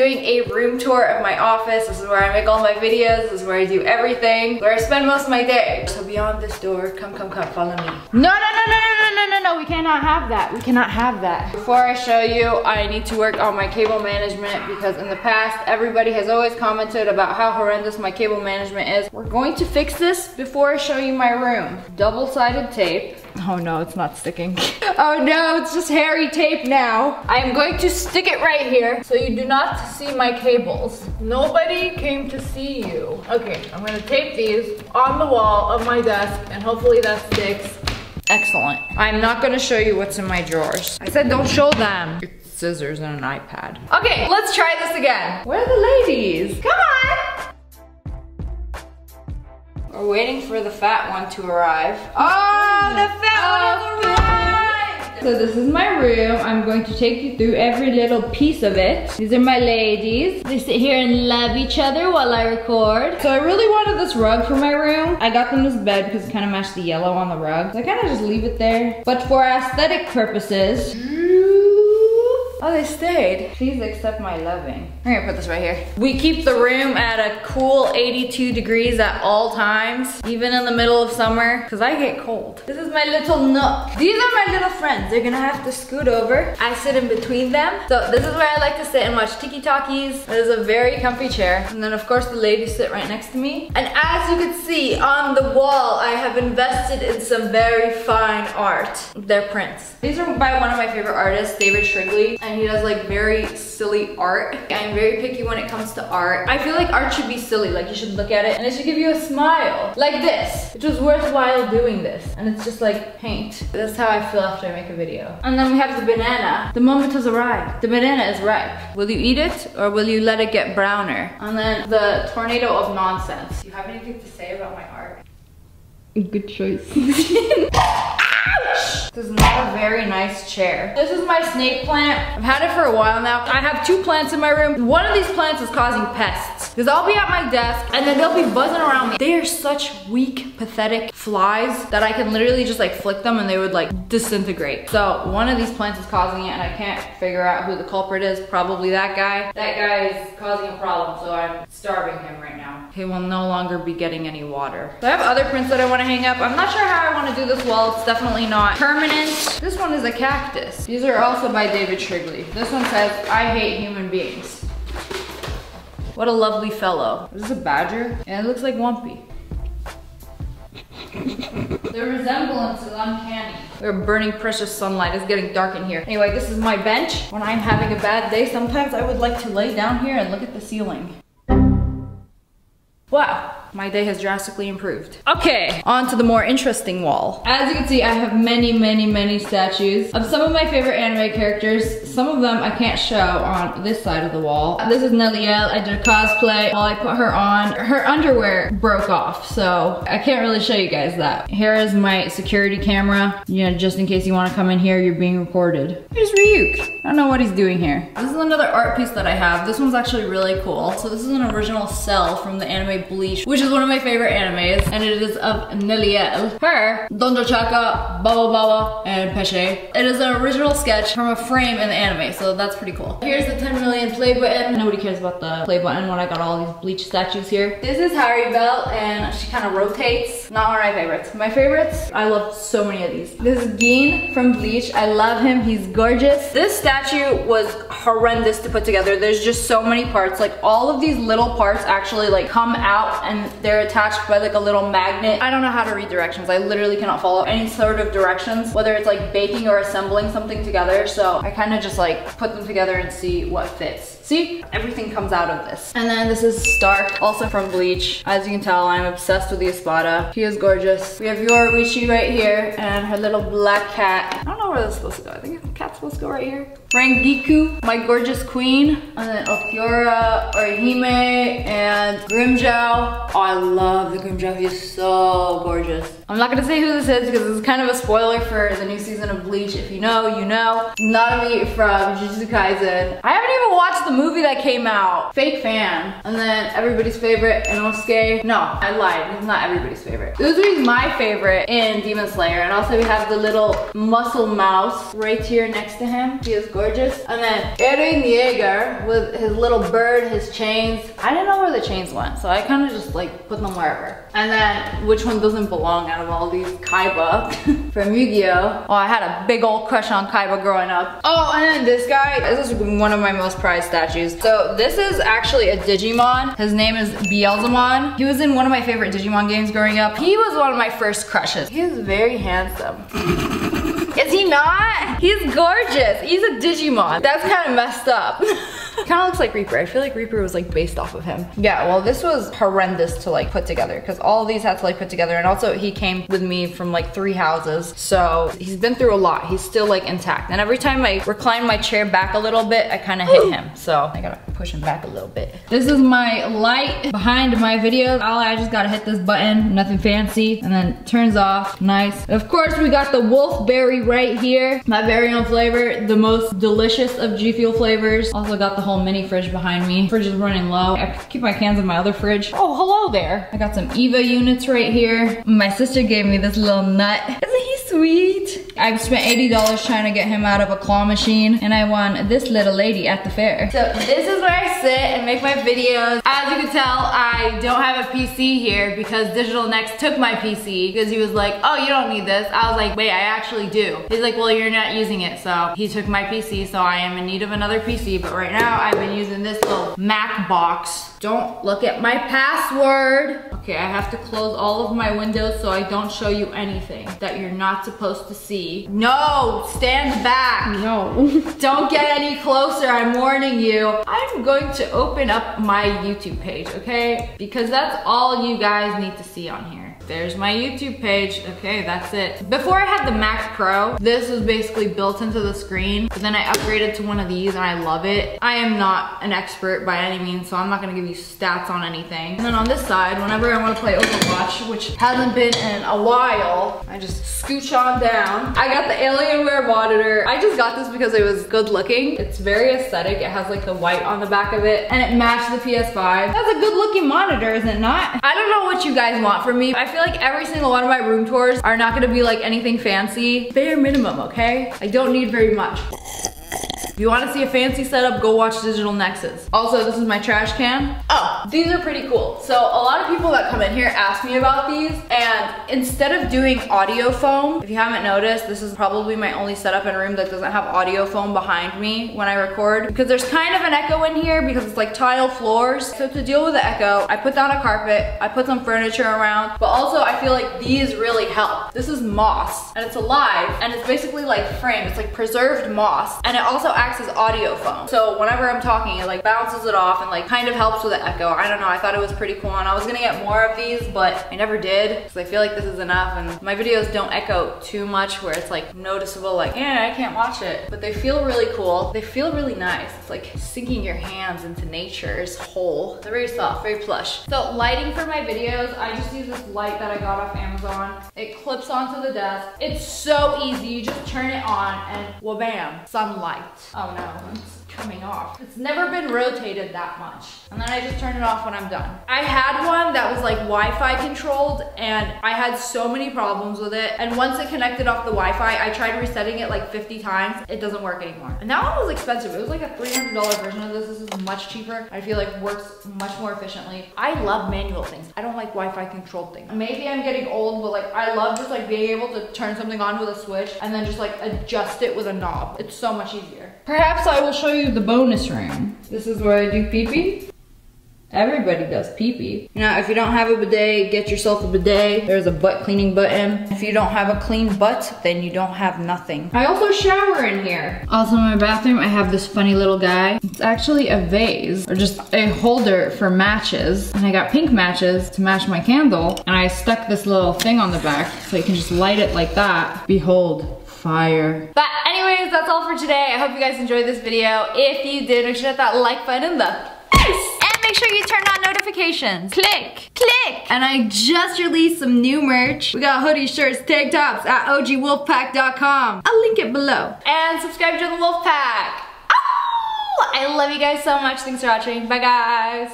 doing a room tour of my office. This is where I make all my videos. This is where I do everything, where I spend most of my day. So beyond this door, come, come, come, follow me. No, no, no, no, no, no, no, no, no, we cannot have that. We cannot have that. Before I show you, I need to work on my cable management because in the past, everybody has always commented about how horrendous my cable management is. We're going to fix this before I show you my room. Double-sided tape. Oh no, it's not sticking. oh no, it's just hairy tape now. I am going to stick it right here so you do not see my cables. Nobody came to see you. Okay, I'm gonna tape these on the wall of my desk and hopefully that sticks. Excellent. I'm not gonna show you what's in my drawers. I said don't show them. Scissors and an iPad. Okay, let's try this again. Where are the ladies? Come on! We're waiting for the fat one to arrive. Oh, the fat one oh, arrived! So this is my room. I'm going to take you through every little piece of it. These are my ladies. They sit here and love each other while I record. So I really wanted this rug for my room. I got them this bed because it kind of matched the yellow on the rug. So I kind of just leave it there. But for aesthetic purposes, Oh, they stayed. Please accept my loving. I'm gonna put this right here. We keep the room at a cool 82 degrees at all times, even in the middle of summer, because I get cold. This is my little nook. These are my little friends. They're gonna have to scoot over. I sit in between them. So this is where I like to sit and watch Tiki Talkies. It is a very comfy chair. And then of course the ladies sit right next to me. And as you can see on the wall, I have invested in some very fine art. They're prints. These are by one of my favorite artists, David Shrigley and he does like very silly art. I'm very picky when it comes to art. I feel like art should be silly, like you should look at it and it should give you a smile. Like this. It was worthwhile doing this. And it's just like paint. That's how I feel after I make a video. And then we have the banana. The moment has arrived. The banana is ripe. Will you eat it or will you let it get browner? And then the tornado of nonsense. Do you have anything to say about my art? Good choice. This is not a very nice chair. This is my snake plant. I've had it for a while now. I have two plants in my room. One of these plants is causing pests. Because I'll be at my desk and then they'll be buzzing around me. They are such weak, pathetic flies that I can literally just like flick them and they would like disintegrate. So one of these plants is causing it and I can't figure out who the culprit is. Probably that guy. That guy is causing a problem so I'm starving him right now. He will no longer be getting any water. So I have other prints that I want to hang up. I'm not sure how I want to do this wall. It's definitely not permanent. This one is a cactus. These are also by David Shrigley. This one says, I hate human beings. What a lovely fellow. Is this a badger? And it looks like Wumpy. the resemblance is uncanny. We're burning precious sunlight. It's getting dark in here. Anyway, this is my bench. When I'm having a bad day, sometimes I would like to lay down here and look at the ceiling. Wow my day has drastically improved. Okay, on to the more interesting wall. As you can see, I have many, many, many statues of some of my favorite anime characters. Some of them I can't show on this side of the wall. This is Nelliel. I did a cosplay. While I put her on, her underwear broke off, so I can't really show you guys that. Here is my security camera. You know, just in case you want to come in here, you're being recorded. Here's Ryuk. I don't know what he's doing here. This is another art piece that I have. This one's actually really cool. So this is an original cell from the anime Bleach, which which is one of my favorite animes, and it is of Nelliel. Her, Dondochakka, Chaka, Baba Baba, and Pesche. It is an original sketch from a frame in the anime, so that's pretty cool. Here's the 10 million play button. Nobody cares about the play button when I got all these bleach statues here. This is Harribel, and she kind of rotates. Not one of my favorites. My favorites, I love so many of these. This is Gin from Bleach. I love him, he's gorgeous. This statue was horrendous to put together. There's just so many parts. Like all of these little parts actually like come out and they're attached by like a little magnet. I don't know how to read directions. I literally cannot follow any sort of directions, whether it's like baking or assembling something together. So I kind of just like put them together and see what fits. See, everything comes out of this. And then this is Starrk, also from Bleach. As you can tell, I'm obsessed with the Espada. He is gorgeous. We have Yoruichi right here and her little black cat. Know where this is supposed to go. I think the cat's supposed to go right here. Rangiku, my gorgeous queen. And then Ulquiorra, Orihime, and Grimmjow. Oh, I love the Grimmjow. He's so gorgeous. I'm not gonna say who this is because it's kind of a spoiler for the new season of Bleach. If you know, you know. Nanami from Jujutsu Kaisen. I haven't even watched the movie that came out. Fake fan. And then everybody's favorite, Inosuke. No, I lied. It's not everybody's favorite. Uzui's my favorite in Demon Slayer. And also we have the little muscle mouse right here next to him. He is gorgeous. And then Eren Yeager with his little bird, his chains. I didn't know where the chains went, so I kind of just like put them wherever. And then which one doesn't belong out of all these? Kaiba from Yu-Gi-Oh! Oh, I had a big old crush on Kaiba growing up. Oh, and then this guy, this is one of my most prized statues. So this is actually a Digimon. His name is Beelzemon. He was in one of my favorite Digimon games growing up. He was one of my first crushes. He is very handsome. Is he not? He's gorgeous. He's a Digimon. That's kind of messed up. kind of looks like Reaper. I feel like Reaper was like based off of him. Yeah, well this was horrendous to like put together because all these had to like put together and also he came with me from like three houses. So he's been through a lot. He's still like intact. And every time I recline my chair back a little bit, I kind of hit him. So I gotta push him back a little bit. This is my light behind my videos. All I just gotta hit this button, nothing fancy, and then turns off, nice. Of course we got the wolf berry right here. My very own flavor, the most delicious of G Fuel flavors. Also got the whole mini fridge behind me. Fridge is running low. I keep my cans in my other fridge. Oh, hello there. I got some Eva units right here. My sister gave me this little nut. Sweet? I've spent $80 trying to get him out of a claw machine and I won this little lady at the fair. So this is where I sit and make my videos. As you can tell, I don't have a PC here because Digital Nexus took my PC because he was like, oh, you don't need this. I was like, wait, I actually do. He's like, well, you're not using it. So he took my PC, so I am in need of another PC. But right now, I've been using this little Mac box. Don't look at my password. Okay, I have to close all of my windows so I don't show you anything that you're not supposed to see. No, stand back. No. don't get any closer, I'm warning you. I'm going to open up my YouTube page, okay? Because that's all you guys need to see on here. There's my YouTube page. Okay, that's it. Before I had the Mac Pro, this was basically built into the screen, but then I upgraded to one of these and I love it. I am not an expert by any means, so I'm not gonna give you stats on anything. And then on this side, whenever I wanna play Overwatch, which hasn't been in a while, I just scooch on down. I got the Alienware monitor. I just got this because it was good looking. It's very aesthetic. It has like the white on the back of it and it matched the PS5. That's a good looking monitor, is it not? I don't know what you guys want from me. I feel like every single one of my room tours are not gonna be like anything fancy. Bare minimum, okay? I don't need very much. If you wanna see a fancy setup, go watch Digital Nexus. Also, this is my trash can. Oh, these are pretty cool. So a lot of people that come in here ask me about these and instead of doing audio foam, if you haven't noticed, this is probably my only setup in a room that doesn't have audio foam behind me when I record because there's kind of an echo in here because it's like tile floors. So to deal with the echo, I put down a carpet, I put some furniture around, but also I feel like these really help. This is moss and it's alive and it's basically like framed. It's like preserved moss and it also acts as audio foam. So whenever I'm talking, it like bounces it off and like kind of helps with the echo. I don't know, I thought it was pretty cool and I was gonna get more of these, but I never did because I feel like this is enough and my videos don't echo too much where it's like noticeable like, yeah, I can't watch it. But they feel really cool. They feel really nice. It's like sinking your hands into nature's whole. They're very soft, very plush. So lighting for my videos, I just use this light that I got off Amazon. It clips onto the desk. It's so easy. You just turn it on and wha-bam, sunlight. Oh no, it's coming off. It's never been rotated that much. And then I just turn it off when I'm done. I had one that was like Wi-Fi controlled and I had so many problems with it. And once it connected off the Wi-Fi, I tried resetting it like 50 times. It doesn't work anymore. And that one was expensive. It was like a $300 version of this. This is much cheaper. I feel like works much more efficiently. I love manual things. I don't like Wi-Fi controlled things. Maybe I'm getting old, but like I love just like being able to turn something on with a switch and then just like adjust it with a knob. It's so much easier. Perhaps I will show you the bonus room. This is where I do pee-pee. Everybody does pee-pee. Now, if you don't have a bidet, get yourself a bidet. There's a butt cleaning button. If you don't have a clean butt, then you don't have nothing. I also shower in here. Also in my bathroom, I have this funny little guy. It's actually a vase, or just a holder for matches. And I got pink matches to match my candle. And I stuck this little thing on the back so you can just light it like that. Behold, fire. But anyways, that's all for today. I hope you guys enjoyed this video. If you did, make sure to hit that like button in the face. And make sure you turn on notifications. Click, click. And I just released some new merch. We got hoodies, shirts, tank tops at ogwolfpack.com. I'll link it below. And subscribe to the Wolfpack. Oh! I love you guys so much. Thanks for watching. Bye guys.